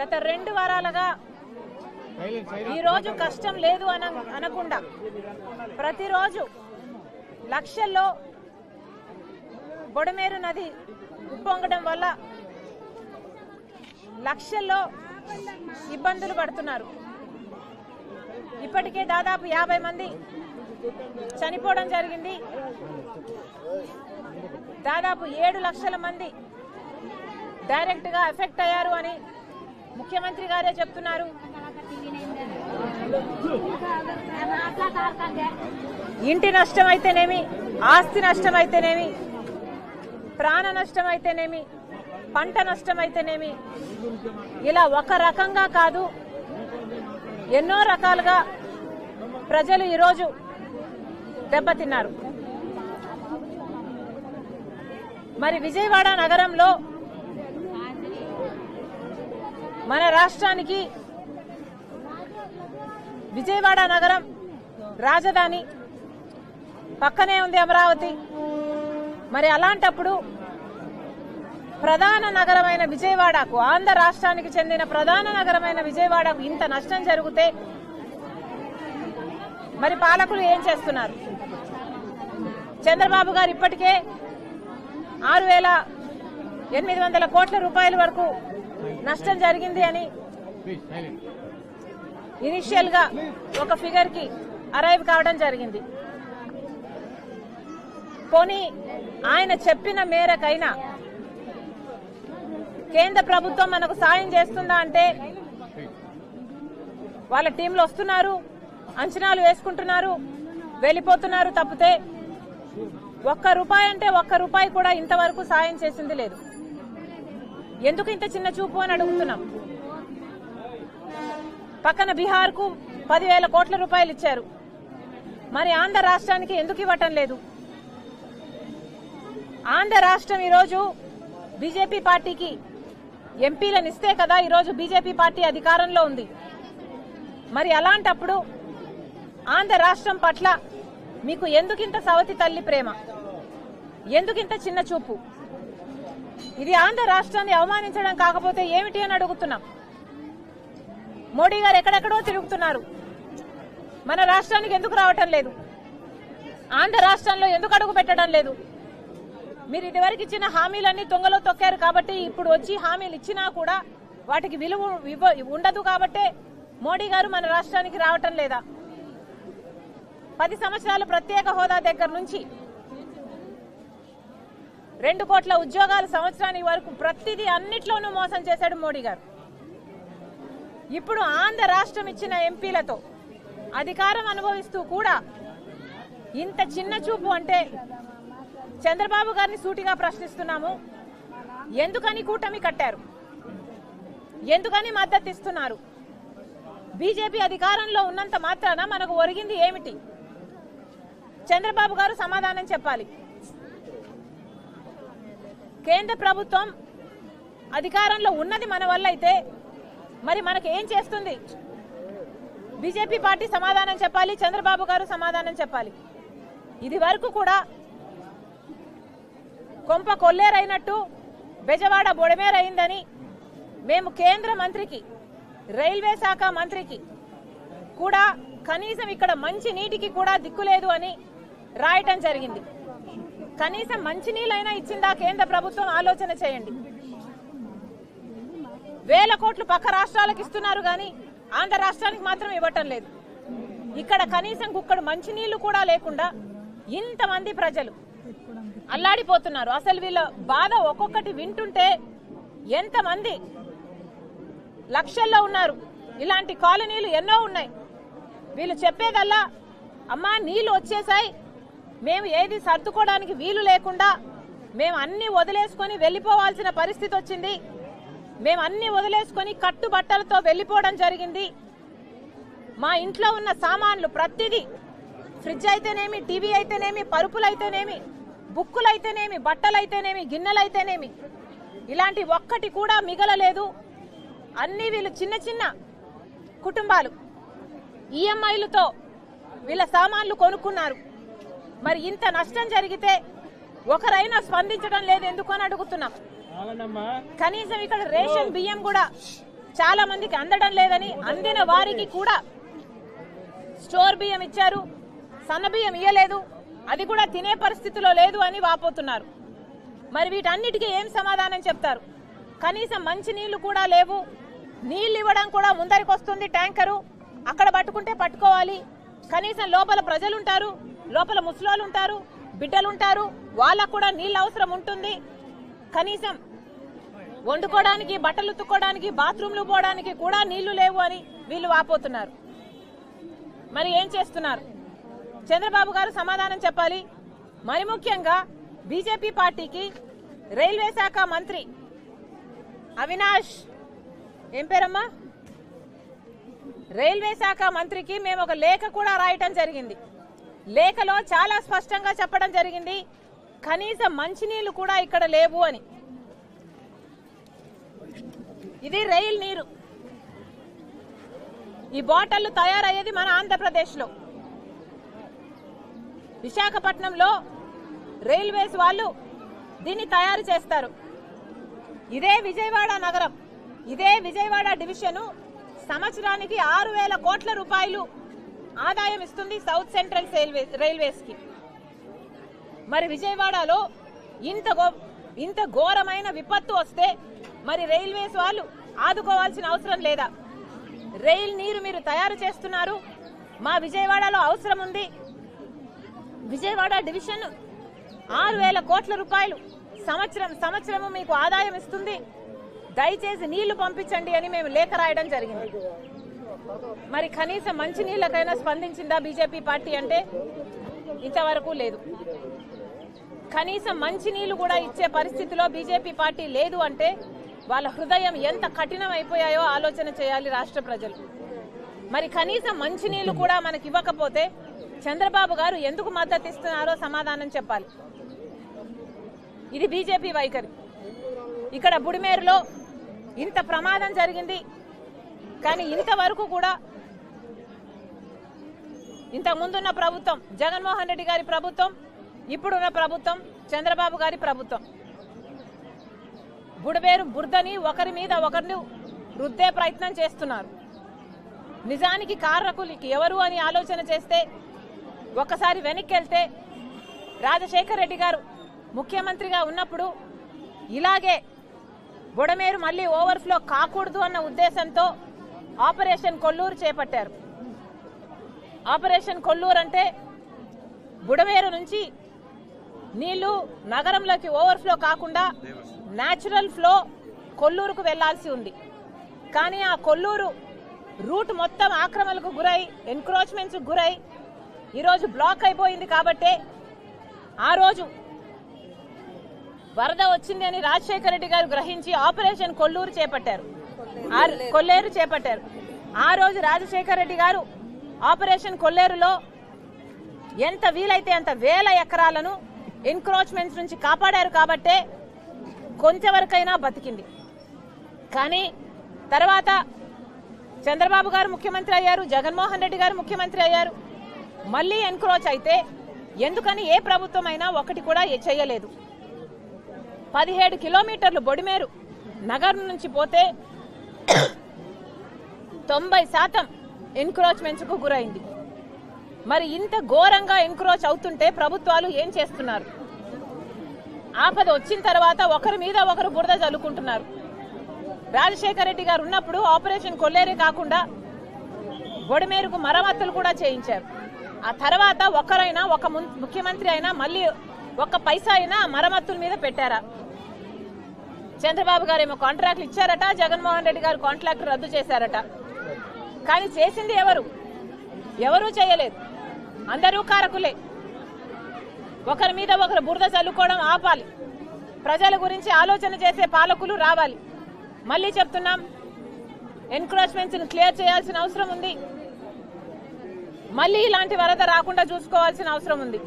గత రెండు వారాలుగా ఈరోజు కష్టం లేదు అన అనకుండా ప్రతిరోజు లక్షల్లో బొడమేరు నది ఉప్పొంగడం వల్ల లక్షల్లో ఇబ్బందులు పడుతున్నారు. ఇప్పటికే దాదాపు యాభై మంది చనిపోవడం జరిగింది. దాదాపు ఏడు లక్షల మంది డైరెక్ట్గా ఎఫెక్ట్ అయ్యారు అని ముఖ్యమంత్రి గారే చెప్తున్నారు. ఇంటి నష్టం అయితేనేమి ఆస్తి నష్టం అయితేనేమి ప్రాణ నష్టం అయితేనేమి పంట నష్టం అయితేనేమి ఇలా ఒక రకంగా కాదు ఎన్నో రకాలుగా ప్రజలు ఈరోజు దెబ్బతిన్నారు. మరి విజయవాడ నగరంలో మన రాష్ట్రానికి విజయవాడ నగరం రాజధాని పక్కనే ఉంది అమరావతి. మరి అలాంటప్పుడు ప్రధాన నగరమైన విజయవాడకు ఆంధ్ర రాష్ట్రానికి చెందిన ప్రధాన నగరమైన విజయవాడకు ఇంత నష్టం జరిగితే మరి పాలకులు ఏం చేస్తున్నారు? చంద్రబాబు గారు ఇప్పటికే ఆరు వేల ఎనిమిది వందల కోట్ల రూపాయల వరకు నష్టం జరిగింది అని ఇనిషియల్గా ఒక ఫిగర్కి అరైవ్ కావడం జరిగింది. పోనీ ఆయన చెప్పిన మేరకైనా కేంద్ర ప్రభుత్వం మనకు సాయం చేస్తుందా అంటే వాళ్ళ టీంలు వస్తున్నారు అంచనాలు వేసుకుంటున్నారు వెళ్ళిపోతున్నారు తప్పితే ఒక్క రూపాయి అంటే ఒక్క రూపాయి కూడా ఇంతవరకు సాయం చేసింది లేదు. ఎందుకు ఇంత చిన్న చూపు అని అడుగుతున్నాం? పక్కన బీహార్కు పదివేల కోట్ల రూపాయలు ఇచ్చారు. మరి ఆంధ్ర రాష్ట్రానికి ఎందుకు ఇవ్వటం లేదు? ఆంధ్ర రాష్ట్రం ఈరోజు బీజేపీ పార్టీకి ఎంపీలను ఇస్తే కదా ఈరోజు బీజేపీ పార్టీ అధికారంలో ఉంది. మరి అలాంటప్పుడు ఆంధ్ర రాష్ట్రం పట్ల మీకు ఎందుకింత సవతి తల్లి ప్రేమ? ఎందుకింత చిన్న చూపు? ఇది ఆంధ్ర రాష్ట్రాన్ని అవమానించడం కాకపోతే ఏమిటి అని అడుగుతున్నాం. మోడీ గారు ఎక్కడెక్కడో తిరుగుతున్నారు. మన రాష్ట్రానికి ఎందుకు రావటం లేదు? ఆంధ్ర రాష్ట్రంలో ఎందుకు అడుగు పెట్టడం లేదు? మీరు ఇదివరకు ఇచ్చిన హామీలన్నీ తొంగలో తొక్కారు కాబట్టి ఇప్పుడు వచ్చి హామీలు ఇచ్చినా కూడా వాటికి విలువ ఇవ్వ- ఉండదు కాబట్టే మోడీ గారు మన రాష్ట్రానికి రావటం లేదా? పది సంవత్సరాలు ప్రత్యేక హోదా దగ్గర నుంచి రెండు కోట్ల ఉద్యోగాలు సంవత్సరానికి వరకు ప్రతిదీ అన్నిట్లోనూ మోసం చేశాడు మోడీ గారు. ఇప్పుడు ఆంధ్ర రాష్ట్రం ఇచ్చిన ఎంపీలతో అధికారం అనుభవిస్తూ కూడా ఇంత చిన్న చూపు అంటే చంద్రబాబు గారిని సూటిగా ప్రశ్నిస్తున్నాము. ఎందుకని కూటమి కట్టారు? ఎందుకని మద్దతు ఇస్తున్నారు? బీజేపీ అధికారంలో ఉన్నంత మాత్రాన మనకు ఒరిగింది ఏమిటి? చంద్రబాబు గారు సమాధానం చెప్పాలి. కేంద్ర ప్రభుత్వం అధికారంలో ఉన్నది మన వల్ల అయితే మరి మనకి ఏం చేస్తుంది? బీజేపీ పార్టీ సమాధానం చెప్పాలి చంద్రబాబు గారు సమాధానం చెప్పాలి. ఇది వరకు కూడా కొంప కొల్లేరైనట్టు బెజవాడ బొడమేరైందని మేము కేంద్ర మంత్రికి రైల్వే శాఖ మంత్రికి కూడా కనీసం ఇక్కడ మంచి నీటికి కూడా దిక్కులేదు అని రాయటం జరిగింది. కనీసం మంచి నీళ్ళైనా ఇచ్చిందా కేంద్ర ప్రభుత్వం? ఆలోచన చేయండి. వేల కోట్లు పక్క రాష్ట్రాలకు ఇస్తున్నారు కానీ ఆంధ్ర రాష్ట్రానికి మాత్రం ఇవ్వటం లేదు. ఇక్కడ కనీసం కుక్కడు మంచినీళ్ళు కూడా లేకుండా ఇంతమంది ప్రజలు అల్లాడిపోతున్నారు. అసలు వీళ్ళ బాధ ఒక్కొక్కటి వింటుంటే ఎంతమంది లక్షల్లో ఉన్నారు? ఇలాంటి కాలనీలు ఎన్నో ఉన్నాయి. వీళ్ళు చెప్పేదల్లా అమ్మా నీళ్ళు వచ్చేసాయి మేము ఏది సర్దుకోవడానికి వీలు లేకుండా మేము అన్ని వదిలేసుకొని వెళ్ళిపోవాల్సిన పరిస్థితి వచ్చింది. మేము అన్ని వదిలేసుకొని కట్టుబట్టలతో వెళ్ళిపోవడం జరిగింది. మా ఇంట్లో ఉన్న సామాన్లు ప్రతిదీ ఫ్రిడ్జ్ అయితేనేమి టీవీ అయితేనేమి పరుపులు అయితేనేమి బుక్కులు అయితేనేమి బట్టలు అయితేనేమి గిన్నెలు అయితేనేమి ఇలాంటి ఒక్కటి కూడా మిగలలేదు. అన్ని వీళ్ళు చిన్న చిన్న కుటుంబాలు ఈఎంఐలతో వీళ్ళ సామాన్లు కొనుక్కున్నారు. మరి ఇంత నష్టం జరిగితే ఒకరైనా స్పందించడం లేదు ఎందుకు అని అడుగుతున్నాం. కనీసం ఇక్కడ రేషన్ బియ్యం కూడా చాలా మందికి అందడం లేదని అందిన వారికి కూడా స్టోర్ బియ్యం ఇచ్చారు సన్న బియ్యం ఇయ్యలేదు అది కూడా తినే పరిస్థితిలో లేదు అని వాపోతున్నారు. మరి వీటన్నిటికీ ఏం సమాధానం చెప్తారు? కనీసం మంచి నీళ్ళు కూడా లేవు నీళ్ళు ఇవ్వడం కూడా ముందరికి వస్తుంది ట్యాంకరు అక్కడ పట్టుకుంటే పట్టుకోవాలి కనీసం లోపల ప్రజలు ఉంటారు లోపల ముసలోళ్ళు ఉంటారు బిడ్డలు ఉంటారు వాళ్ళకు కూడా నీళ్ళు అవసరం ఉంటుంది. కనీసం వండుకోవడానికి బట్టలు ఉత్తుకోవడానికి బాత్రూమ్లు పోవడానికి కూడా నీళ్ళు లేవు అని వీళ్ళు వాపోతున్నారు. మరి ఏం చేస్తున్నారు? చంద్రబాబు గారు సమాధానం చెప్పాలి. మరి ముఖ్యంగా బీజేపీ పార్టీకి రైల్వే శాఖ మంత్రి అవినాష్ ఏం పేరమ్మా? రైల్వే శాఖ మంత్రికి మేము ఒక లేఖ కూడా రాయటం జరిగింది. లేఖలో చాలా స్పష్టంగా చెప్పడం జరిగింది. కనీసం మంచినీళ్ళు కూడా ఇక్కడ లేవు అని. ఇది రైల్ నీరు. ఈ బాటళ్ళు తయారయ్యేది మన ఆంధ్రప్రదేశ్లో. విశాఖపట్నంలో రైల్వేస్ వాళ్ళు దీన్ని తయారు చేస్తారు. ఇదే విజయవాడ నగరం. ఇదే విజయవాడ డివిజను సంవత్సరానికి ఆరు వేల కోట్ల రూపాయలు ఆదాయం ఇస్తుంది సౌత్ సెంట్రల్ రైల్వే రైల్వేస్కి మరి విజయవాడలో ఇంత గో- ఇంత ఘోరమైన విపత్తు వస్తే మరి రైల్వేస్ వాళ్ళు ఆదుకోవాల్సిన అవసరం లేదా? రైల్ నీరు మీరు తయారు చేస్తున్నారు మా విజయవాడలో అవసరం ఉంది. విజయవాడ డివిజన్ ఆరు వేల కోట్ల రూపాయలు సంవత్సరం సంవత్సరము మీకు ఆదాయం ఇస్తుంది. దయచేసి నీళ్ళు పంపించండి అని మేము లేఖ రాయడం జరిగింది. మరి కనీసం మంచి నీళ్ళకైనా స్పందించిందా బీజేపీ పార్టీ అంటే ఇంతవరకు లేదు. కనీసం మంచి నీళ్ళు కూడా ఇచ్చే పరిస్థితిలో బీజేపీ పార్టీ లేదు అంటే వాళ్ళ హృదయం ఎంత కఠినం అయిపోయాయో ఆలోచన చేయాలి రాష్ట్ర ప్రజలు. మరి కనీసం మంచి నీళ్ళు కూడా మనకి ఇవ్వకపోతే చంద్రబాబు గారు ఎందుకు మద్దతు ఇస్తున్నారో సమాధానం చెప్పాలి. ఇది బీజేపీ వైఖరి. ఇక్కడ బుడిమేరులో ఇంత ప్రమాదం జరిగింది. కానీ ఇంతవరకు కూడా ఇంతకుముందున్న ప్రభుత్వం జగన్మోహన్ రెడ్డి గారి ప్రభుత్వం ఇప్పుడున్న ప్రభుత్వం చంద్రబాబు గారి ప్రభుత్వం. బుడబేరు బురదని ఒకరి మీద ఒకరిని రుద్దే ప్రయత్నం చేస్తున్నారు. నిజానికి కారకులకి ఎవరు అని ఆలోచన చేస్తే ఒకసారి వెనక్కి వెళ్తే రాజశేఖర్ రెడ్డి గారు ముఖ్యమంత్రిగా ఉన్నప్పుడు ఇలాగే బుడమేరు మళ్ళీ ఓవర్ఫ్లో కాకూడదు అన్న ఉద్దేశంతో ఆపరేషన్ కొల్లూరు చేపట్టారు. ఆపరేషన్ కొల్లూరు అంటే బుడవేరు నుంచి నీళ్ళు నగరంలోకి ఓవర్ఫ్లో కాకుండా న్యాచురల్ ఫ్లో కొల్లూరుకు వెళ్ళాల్సి ఉంది. కానీ ఆ కొల్లూరు రూట్ మొత్తం ఆక్రమణకు గురై ఎన్క్రోచ్మెంట్స్కు గురై ఈరోజు బ్లాక్ అయిపోయింది కాబట్టే ఆ రోజు వరద వచ్చింది అని రాజశేఖర రెడ్డి గారు గ్రహించి ఆపరేషన్ కొల్లూరు చేపట్టారు. కొల్లేరు చేపట్టారు. ఆ రోజు రాజశేఖర రెడ్డి గారు ఆపరేషన్ కొల్లేరులో ఎంత వీలైతే అంత వేల ఎకరాలను ఎన్క్రోచ్మెంట్స్ నుంచి కాపాడారు కాబట్టే కొంచెవరకైనా బతికింది. కానీ తర్వాత చంద్రబాబు గారు ముఖ్యమంత్రి అయ్యారు జగన్మోహన్ రెడ్డి గారు ముఖ్యమంత్రి అయ్యారు. మళ్ళీ ఎన్క్రోచ్ అయితే ఎందుకని ఏ ప్రభుత్వం అయినా ఒకటి కూడా చేయలేదు. పదిహేడు కిలోమీటర్లు బొడిమేరు నగరం నుంచి పోతే తొంభై శాతం ఎన్క్రోచ్మెంట్స్కు గురైంది. మరి ఇంత ఘోరంగా ఎన్క్రోచ్ అవుతుంటే ప్రభుత్వాలు ఏం చేస్తున్నారు? ఆపద వచ్చిన తర్వాత ఒకరి మీద ఒకరు బురద చల్లుకుంటున్నారు రాజశేఖర రెడ్డి గారు ఉన్నప్పుడు ఆపరేషన్ కొల్లేరే కాకుండా బొడిమేరుకు మరమ్మతులు కూడా చేయించారు. ఆ తర్వాత ఒకరైనా ఒక ముఖ్యమంత్రి అయినా మళ్ళీ ఒక్క పైసా అయినా మరమ్మతుల మీద పెట్టారా? చంద్రబాబు గారు ఏమో కాంట్రాక్ట్లు ఇచ్చారట జగన్మోహన్ రెడ్డి గారు కాంట్రాక్ట్ రద్దు చేశారట. కానీ చేసింది ఎవరు? ఎవరూ చేయలేదు. అందరూ కారకులే. ఒకరి మీద ఒకరు బురద చల్లుకోవడం ఆపాలి. ప్రజల గురించి ఆలోచన చేసే పాలకులు రావాలి. మళ్ళీ చెప్తున్నాం ఎన్క్రోచ్మెంట్స్ క్లియర్ చేయాల్సిన అవసరం ఉంది. మళ్ళీ ఇలాంటి వరద రాకుండా చూసుకోవాల్సిన అవసరం ఉంది.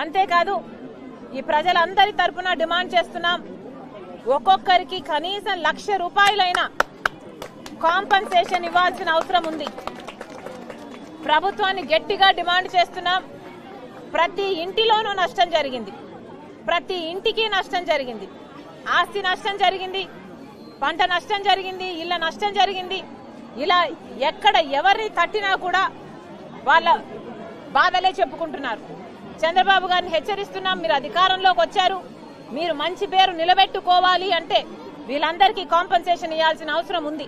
అంతేకాదు ఈ ప్రజలందరి తరపున డిమాండ్ చేస్తున్నాం. ఒక్కొక్కరికి కనీసం లక్ష రూపాయలైనా కాంపన్సేషన్ ఇవ్వాల్సిన అవసరం ఉంది. ప్రభుత్వాన్ని గట్టిగా డిమాండ్ చేస్తున్నాం ప్రతి ఇంటిలోనూ నష్టం జరిగింది. ప్రతి ఇంటికి నష్టం జరిగింది. ఆస్తి నష్టం జరిగింది. పంట నష్టం జరిగింది. ఇళ్ళ నష్టం జరిగింది. ఇలా ఎక్కడ ఎవరిని తట్టినా కూడా వాళ్ళ బాధలే చెప్పుకుంటున్నారు. చంద్రబాబు గారిని హెచ్చరిస్తున్నాం. మీరు అధికారంలోకి వచ్చారు. మీరు మంచి పేరు నిలబెట్టుకోవాలి అంటే వీళ్ళందరికీ కాంపన్సేషన్ ఇవ్వాల్సిన అవసరం ఉంది.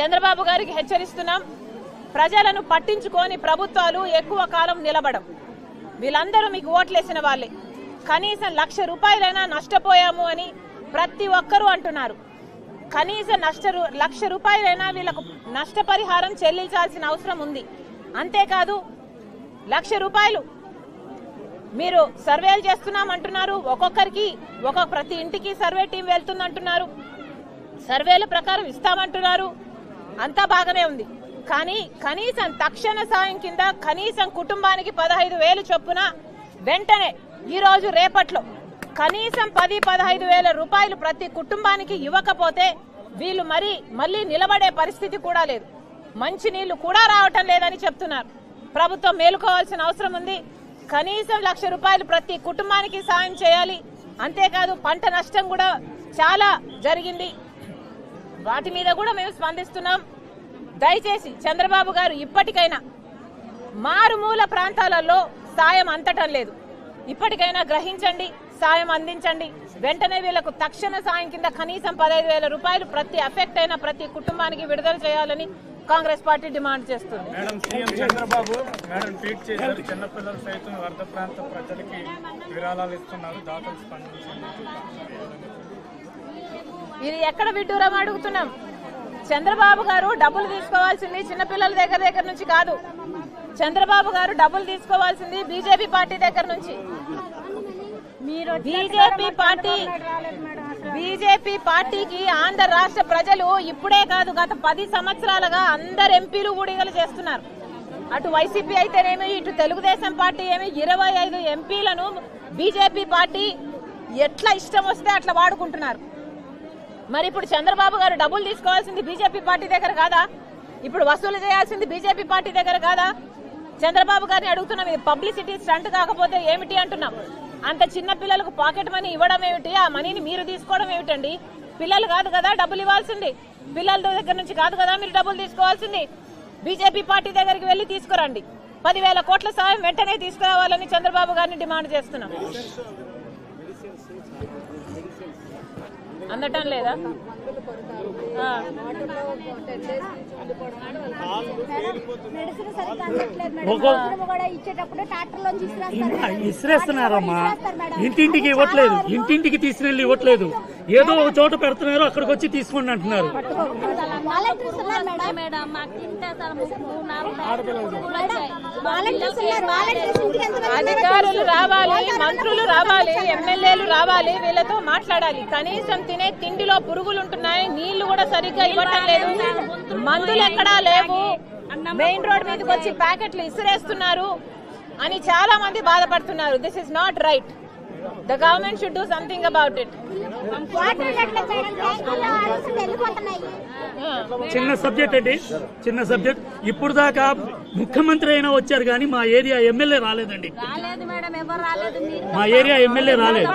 చంద్రబాబు గారికి హెచ్చరిస్తున్నాం. ప్రజలను పట్టించుకొని ప్రభుత్వాలు ఎక్కువ కాలం నిలబడం వీళ్ళందరూ మీకు ఓట్లేసిన వాళ్ళే. కనీసం లక్ష రూపాయలైనా నష్టపోయాము అని ప్రతి ఒక్కరూ అంటున్నారు. కనీసం నష్ట రూ- లక్ష రూపాయలైనా వీళ్ళకు నష్టపరిహారం చెల్లించాల్సిన అవసరం ఉంది. అంతేకాదు లక్ష రూపాయలు మీరు సర్వేలు చేస్తున్నాం అంటున్నారు ఒక్కొక్కరికి ఒక్కొక్క ప్రతి ఇంటికి సర్వే టీం వెళ్తుందంటున్నారు. సర్వేల ప్రకారం ఇస్తామంటున్నారు. అంతా బాగానే ఉంది. కానీ కనీసం తక్షణ సాయం కింద కనీసం కుటుంబానికి పదహైదు వేలు చొప్పున వెంటనే ఈ రోజు రేపట్లో కనీసం పది పదహైదు వేల రూపాయలు ప్రతి కుటుంబానికి ఇవ్వకపోతే వీళ్ళు మరి మళ్ళీ నిలబడే పరిస్థితి కూడా లేదు. మంచి నీళ్ళు కూడా రావటం లేదని చెప్తున్నారు. ప్రభుత్వం మేలుకోవాల్సిన అవసరం ఉంది. కనీసం లక్ష రూపాయలు ప్రతి కుటుంబానికి సాయం చేయాలి. అంతేకాదు పంట నష్టం కూడా చాలా జరిగింది. వాటి మీద కూడా మేము స్పందిస్తున్నాం. దయచేసి చంద్రబాబు గారు ఇప్పటికైనా మారుమూల ప్రాంతాలలో సాయం అందటం లేదు. ఇప్పటికైనా గ్రహించండి సాయం అందించండి. వెంటనే వీళ్ళకు తక్షణ సాయం కింద కనీసం పదహైదు వేల రూపాయలు ప్రతి అఫెక్ట్ అయిన ప్రతి కుటుంబానికి విడుదల చేయాలని కాంగ్రెస్ పార్టీ డిమాండ్ చేస్తుంది. Madam CM Chandrababu madam tweet చేశారు. చిన్నపిల్లలు సైతం వరద ప్రాంత ప్రజలకి విరాళాలు ఇస్తున్నారు. దాతలు స్పందించండి. ఇది ఎక్కడ విడ్డూరం అడుగుతున్నాం? చంద్రబాబు గారు డబ్బులు తీసుకోవాల్సింది చిన్నపిల్లల దగ్గర దగ్గర నుంచి కాదు. చంద్రబాబు గారు డబ్బులు తీసుకోవాల్సింది బీజేపీ పార్టీ దగ్గర నుంచి. బీజేపీ పార్టీ బీజేపీ పార్టీకి ఆంధ్ర రాష్ట్ర ప్రజలు ఇప్పుడే కాదు గత పది సంవత్సరాలుగా అందరు ఎంపీలు ఊడిగలు చేస్తున్నారు. అటు వైసీపీ అయితేనేమి ఇటు తెలుగుదేశం పార్టీ ఏమి ఇరవై ఐదు ఎంపీలను బీజేపీ పార్టీ ఎట్లా ఇష్టం వస్తే అట్లా వాడుకుంటున్నారు. మరి ఇప్పుడు చంద్రబాబు గారు డబ్బులు తీసుకోవాల్సింది బీజేపీ పార్టీ దగ్గర కాదా? ఇప్పుడు వసూలు చేయాల్సింది బీజేపీ పార్టీ దగ్గర కాదా? చంద్రబాబు గారిని అడుగుతున్నాం ఇది పబ్లిసిటీ స్టంట్ కాకపోతే ఏమిటి అంటున్నాం. అంత చిన్న పిల్లలకు పాకెట్ మనీ ఇవ్వడం ఏమిటి? ఆ మనీని మీరు తీసుకోవడం ఏమిటండి? పిల్లలు కాదు కదా డబ్బులు ఇవ్వాల్సింది. పిల్లల దగ్గర నుంచి కాదు కదా మీరు డబ్బులు తీసుకోవాల్సింది. బీజేపీ పార్టీ దగ్గరికి వెళ్ళి తీసుకురండి. పదివేల కోట్ల సాయం వెంటనే తీసుకురావాలని చంద్రబాబు గారిని డిమాండ్ చేస్తున్నాం అందటం లేదా ఆ. మెడిసిన్ సరిగ్గా అందట్లేదు మేడం. ఒక- మందులు కూడా ఇచ్చేటప్పుడు ట్రాక్టర్ లోంచి ఇసిరేస్తారు మేడం. ఇసిరేస్తున్నారమ్మా. ఇంటింటికి ఇవ్వట్లేదు ఇంటింటికి తీసుకెళ్ళి ఇవ్వట్లేదు ఏదో ఒక చోట పెడుతున్నారు అక్కడికి వచ్చి తీసుకోండి అంటున్నారు. అధికారులు రావాలి మంత్రులు రావాలి ఎమ్మెల్యేలు రావాలి వీళ్ళతో మాట్లాడాలి. కనీసం తినే తిండిలో పురుగులు ఉంటున్నాయి నీళ్ళు కూడా సరిగ్గా ఇవ్వటం లేదు. మందులు ఎక్కడా లేవు. మెయిన్ రోడ్ మీదకి వచ్చి ప్యాకెట్లు ఇసిరేస్తున్నారు అని చాలా మంది బాధపడుతున్నారు. This is not right the government should do something about it చిన్న సబ్జెక్ట్ అండి చిన్న సబ్జెక్ట్. ఇప్పుడు దాకా ముఖ్యమంత్రి అయినా వచ్చారు కానీ మా ఏరియా ఎమ్మెల్యే రాలేదండి. రాలేదు మేడం ఎవరు రాలేదు? మీరు మా ఏరియా ఎమ్మెల్యే రాలేదు.